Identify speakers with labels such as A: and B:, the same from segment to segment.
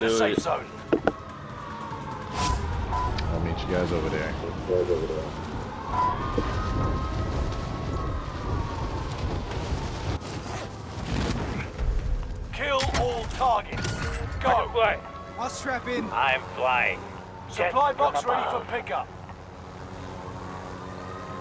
A: Do
B: Safe
A: it.
B: zone.
C: I'll meet you guys over there.
B: Kill all targets. Go.
D: I'll strap in.
E: I'm flying.
B: Supply box ready for pickup.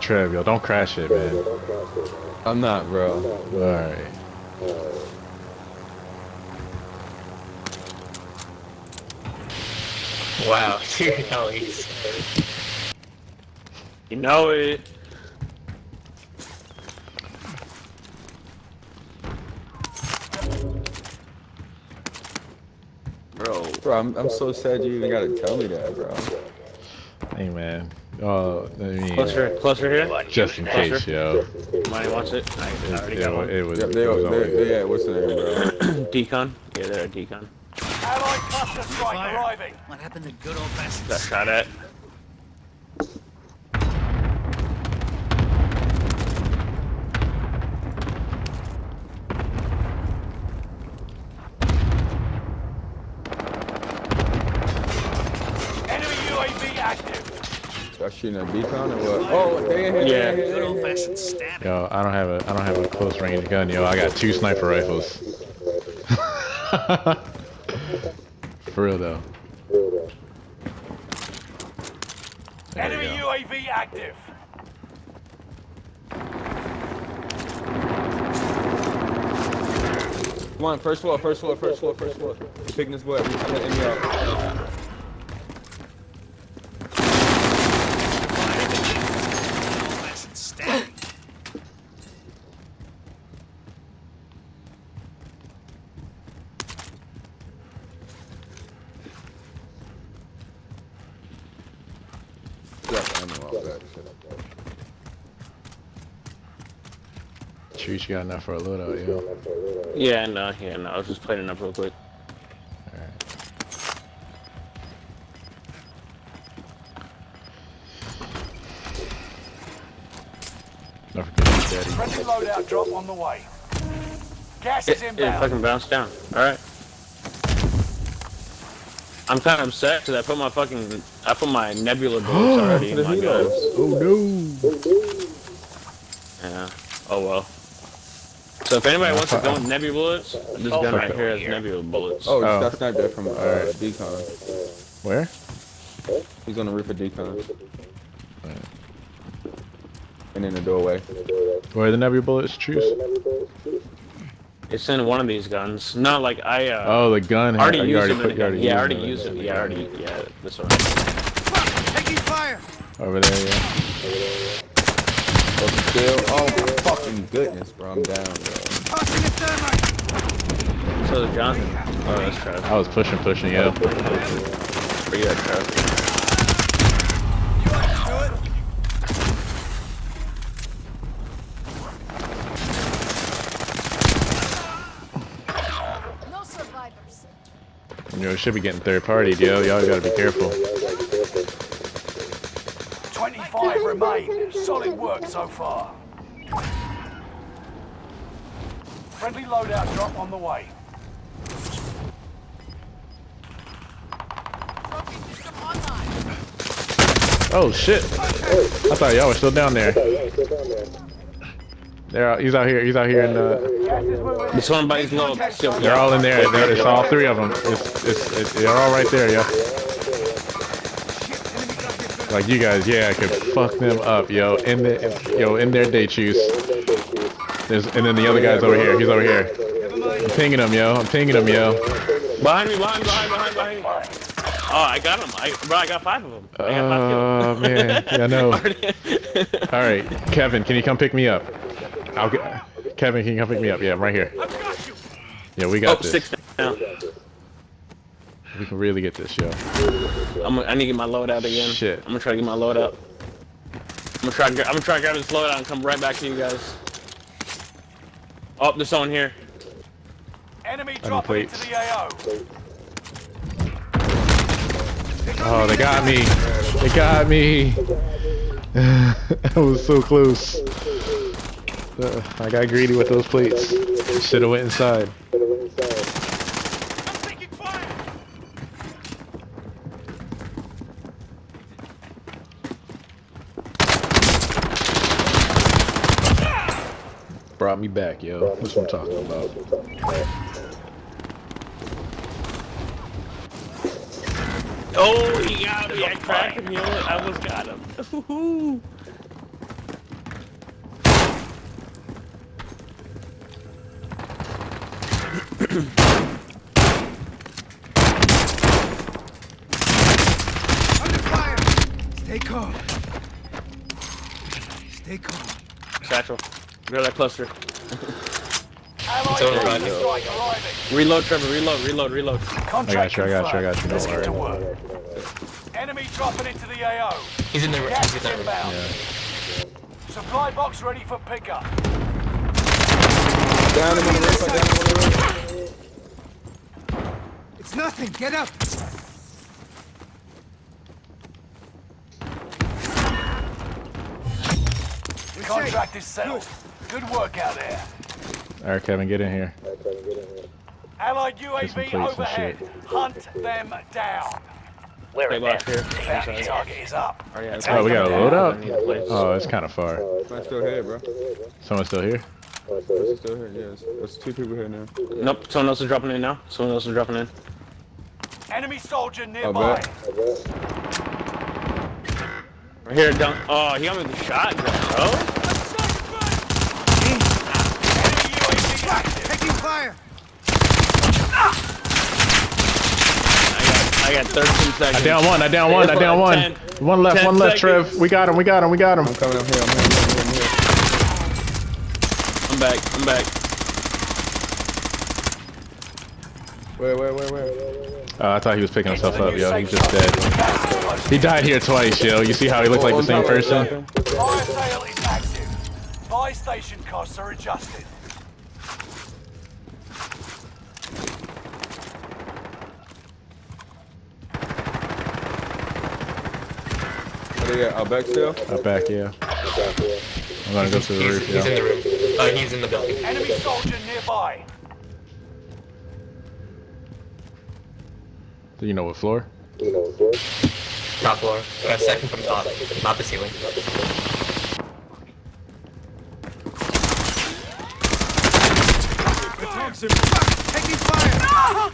C: Trev, yo, don't crash it, man.
F: I'm not, bro.
C: Alright.
E: Wow, you know he's
A: You know it. Bro,
F: Bro, I'm, I'm so sad you even gotta tell me that, bro.
C: Hey, man. Uh, I mean,
A: closer, closer here.
C: just in case, yo.
A: Money wants it. I, I
C: It,
A: already
C: it,
A: got one.
C: it was,
F: Yep,
C: it was
F: they, they, yeah, what's the name, bro?
A: Decon. Yeah, they're a decon.
B: Allied cluster strike
D: Fire.
B: arriving.
D: What happened to good old fashioned
A: Got shot at.
B: Enemy UAV active.
F: Y'all shooting a decon or what? Oh, they in
A: Yeah.
F: in
D: good old fashioned stabbing?
C: Yo, I don't have a, I don't have a close range gun, yo. I got two sniper rifles. For real though. There
B: Enemy. UAV active.
F: Come on, first floor, first floor, first floor, first floor. Picking this boy up. He's letting me out.
D: Good old fashioned stabbing.
F: Drop the ammo off that shit.
C: Trees, you got enough for a loadout, yo.
A: Yeah, no, yeah, no. I was just playing it up real quick.
C: Don't forget your daddy.
B: Friendly loadout drop on the way. Gas
A: It,
B: is
A: it
B: inbound.
A: fucking bounced down. Alright. I'm kind of upset because I put my fucking, I put my nebula bullets already in
F: The
A: my
F: helos.
A: guns.
C: Oh no!
A: Yeah. Oh well. So if anybody wants to go with nebula bullets, this gun right here has nebula bullets.
F: Oh,
C: Oh.
F: that sniped that from uh, decon.
C: Where?
F: He's on the roof of decon. And in the doorway.
C: Where the nebula bullets, Truce?
A: It's in one of these guns. Not like I uh,
C: Oh, the gun.
A: Already used
C: already
A: it.
C: put,
A: the
C: you
A: gun.
C: already
A: yeah, already used it. Yeah, I already. Yeah, this one.
D: Taking fire.
C: Over there, yeah.
F: Open still. Oh my fucking goodness, bro. I'm down, bro.
D: Tossing a thermite.
A: So John. Oh, that's Trav.
C: I was pushing, pushing, yeah.
A: Where you at, Trav?
D: You want to do it?
G: No survivors.
C: Yo, should be getting third party, yo. Y'all gotta be careful.
B: 25 remain. Solid work so far. Friendly loadout drop on the way.
G: Trophy system online.
C: Oh shit! I thought y'all were still down there. They're out, he's out here. He's out here in the.
A: This one by his little.
C: They're all in there. There- It's all three of them. It's, it's, it's they're all right there, yo. Like you guys, yeah, I could fuck them up, yo. In the, yo, in their day choose. There's, and then the other guy's over here. He's over here. I'm pinging him, yo. I'm pinging him, yo.
A: Behind me, behind, behind, behind, behind. Oh, I got him. I, bro, I got five of them. I
C: Oh man, yeah, no.
A: kills.
C: All right, Kevin, can you come pick me up? I'll get. Kevin, can you come pick me up? Yeah, I'm right here. Yeah, we
A: oh,
C: got this.
A: six down.
C: We can really get this, yo.
A: I'm, I need to get my load out again.
C: Shit.
A: I'm gonna try to get my load out. I'm gonna try to. I'm gonna try to grab this load out and come right back to you guys. Oh, there's someone here.
B: Enemy dropping into
C: plates.
B: the AO.
C: Oh, they got me. They got me. that was so close. Uh, I got greedy with those plates. Should have went inside. Brought me back, yo. That's what I'm talking about.
A: Oh, he got me. I cracked him, yo. I almost got him.
D: Under fire! Stay calm. Stay calm.
A: Satchel. Grab that cluster.
B: Allied
E: over,
B: Navy
E: Roger.
A: Reload, Trevor. Reload, reload, reload.
B: Contract
C: you, I got you, I got you,
B: confirmed. Let's
C: don't
B: get to
C: worry.
B: work. Enemy dropping into the AO.
E: He's in the room. He's in the room.
C: Yeah.
B: Supply box ready for pickup.
F: Down him on the roof, down him on the roof.
D: It's nothing. Get up. We're
B: Contract is settled. Good work out there.
C: All right, Kevin, get in here.
B: Allied
C: some
B: UAV
C: plates and
B: overhead. Hunt them down.
A: Stay box here.
B: Bounty target is up.
A: Oh, yeah,
C: Oh, we got a loadout?
A: I need.
C: Oh, it's kind of far.
F: I'm still here, bro.
C: Someone still here?
F: I'm still here, yes. There's two people here now.
A: Nope, someone else is dropping in now. Someone else is dropping in.
B: Enemy soldier nearby.
F: bet.
A: Right here, down. Oh, he got me the shotgun, bro.
B: Enemy UAV active.
D: Taking fire.
A: I got, I got 13 seconds.
C: I down one, I down one, I down one.
A: 10,
C: One left, one left, Trev. We got him, we got him, we got him.
F: I'm coming, I'm here, I'm here, I'm here, I'm here.
A: I'm back, I'm back.
F: Where, where, where, where?
C: Oh, I thought he was picking himself up, yo.
B: safe
C: He's just
B: zone.
C: dead.
B: Gas is close.
C: He died here twice, yo. You see how he looks like the same person?
F: it.
B: Fire sale is active. Buy station costs are adjusted.
F: Where they at? Out back still?
C: Up back, yeah. I'm gonna go to the
E: He's,
C: roof,
E: he's in
C: yo.
E: the room. Uh, he's in the building.
B: Enemy soldier nearby.
C: Do you know what floor?
E: Top floor. Uh, second from top. Not the ceiling.
D: Taking fire.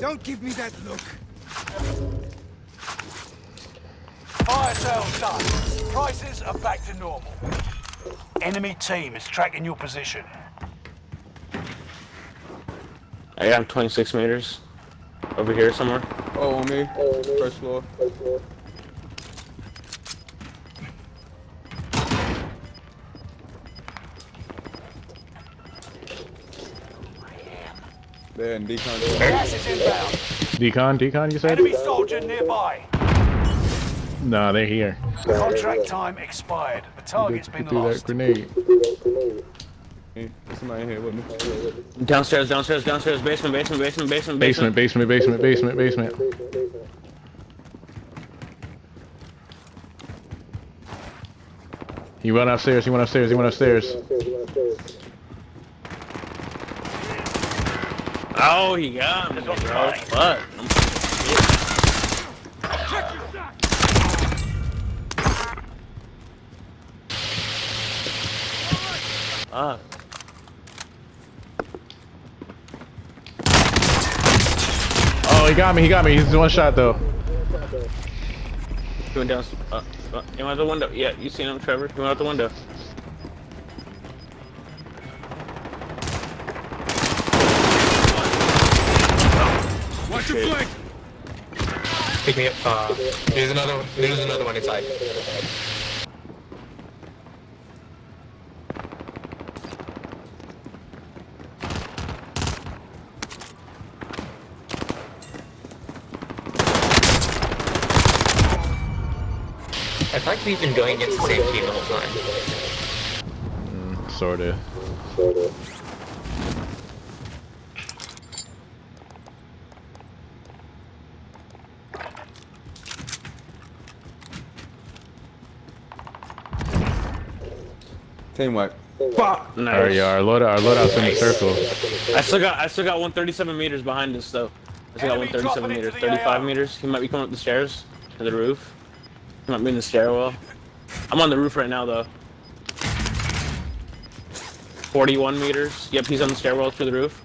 D: Don't give me that look.
B: Fire sale done. Prices are back to normal. Enemy team is tracking your position.
A: I got him 26 meters. Over here somewhere.
F: Oh, on me. First floor. There in decon.
B: Gas is inbound.
C: Decon, decon, you said?
B: Enemy soldier nearby.
C: Nah, they're here.
B: Contract time expired. The target's been
C: through that
B: lost.
C: grenade.
F: Hey, somebody here with me.
A: Downstairs, downstairs, downstairs. Basement, basement, basement, basement,
C: Basement, basement, basement, basement, basement. He went upstairs, he went upstairs, he went upstairs.
A: Oh, he got me, bro. Fuck. Fuck.
C: Oh, he got me, he got me. He's one shot though.
A: He went down. Uh, uh, he went out the window. Yeah, you seen him, Trevor. He went out the window.
D: Watch your
A: Shit.
D: flank.
E: Pick me up. Uh, there's another. one- There's another one inside. I thought we've been going against the same team the whole time.
C: Mm, sorta.
F: Team wipe.
A: Fuck. Nice.
C: Alright, yeah, our loadout, our loadout's in the circle.
A: I still got. I still got 137 meters behind us though. I still got 137 meters. 35 meters. He might be coming up the stairs to the roof. He might be in the stairwell. I'm on the roof right now though. 41 meters. Yep, he's on the stairwell through the roof.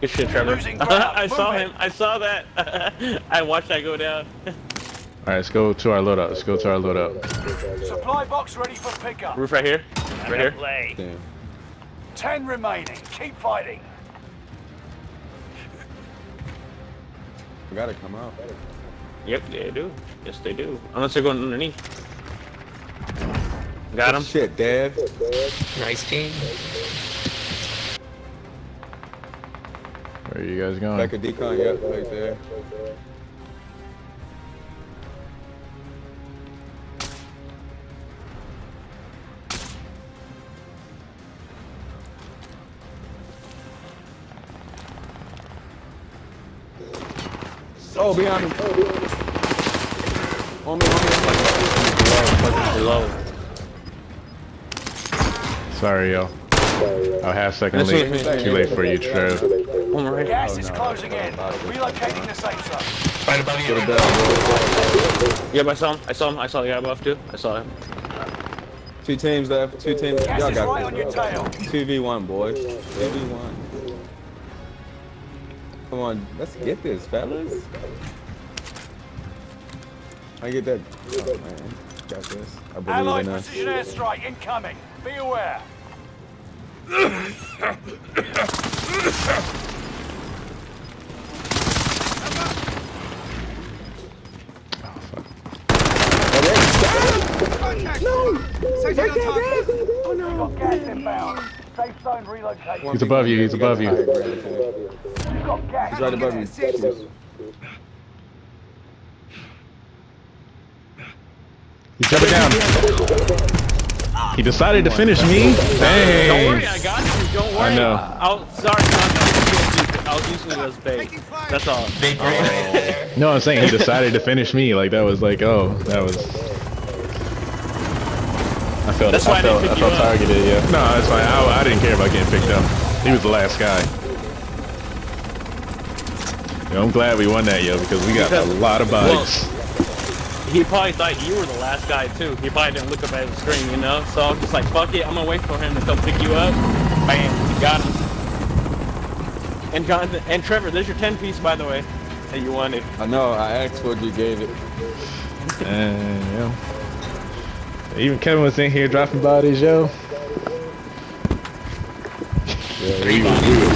A: Good shit, Trevor. I saw him. I saw that. I watched that go down.
C: Alright, let's go to our loadout. Let's go to our loadout.
B: Supply box ready for pickup.
A: roof right here. Right here.
F: Damn.
B: Ten remaining. Keep fighting.
F: We gotta come out.
A: Yep, they do. Yes, they do. Unless they're going underneath. Got him.
F: Shit, Dad.
E: Nice team.
C: Where are you guys going?
F: Back a decon, yep, right there. Oh, behind me. On me, on me.
A: Below, fucking below.
C: Sorry, yo. A half second late. Too late for you, Trev.
A: One right.
B: Gas is closing in. Relocating the safe zone.
E: Right above you.
A: Yep, I saw him. I saw him. I saw the guy above too. I saw him.
F: Two teams left. Two teams. Y'all
B: right on your tail.
F: 2v1, boy. 2v1. Come on, let's get this, fellas. I get that. Oh man, got this. I believe
B: Allied
F: in us.
B: precision airstrike incoming. Be aware.
D: Oh, Contact! No! Sighted on target!
B: Got gas inbound. Safe zone relocated.
C: He's above you, he's above you.
B: You've got gas.
F: He's right above you.
C: He's jumping down. He decided to finish me.
A: Don't worry, I
C: Dang.
A: got you. Don't worry.
C: I know.
A: I'll, sorry, Tom, I was using it as bait. That's all.
E: Big right there.
C: No, I'm saying he decided to finish me. Like that was like, oh, that was. I felt.
A: That's why I
C: I
A: didn't
C: felt. I
A: pick you
C: felt
A: up.
C: targeted. Yeah. No, that's fine. I, I didn't care about getting picked up. He was the last guy. Yo, I'm glad we won that, yo, because we got
A: Because-
C: a lot of bodies.
A: He probably thought you were the last guy too. He probably didn't look up at the screen, you know. So I'm just like, fuck it. I'm gonna wait for him to come pick you up. Bam, you got him. And Jonathan and Trevor, there's your 10 piece, by the way, that you wanted.
F: I know. I asked what you gave it.
C: And yeah. Even Kevin was in here dropping bodies, yo.
F: Yeah,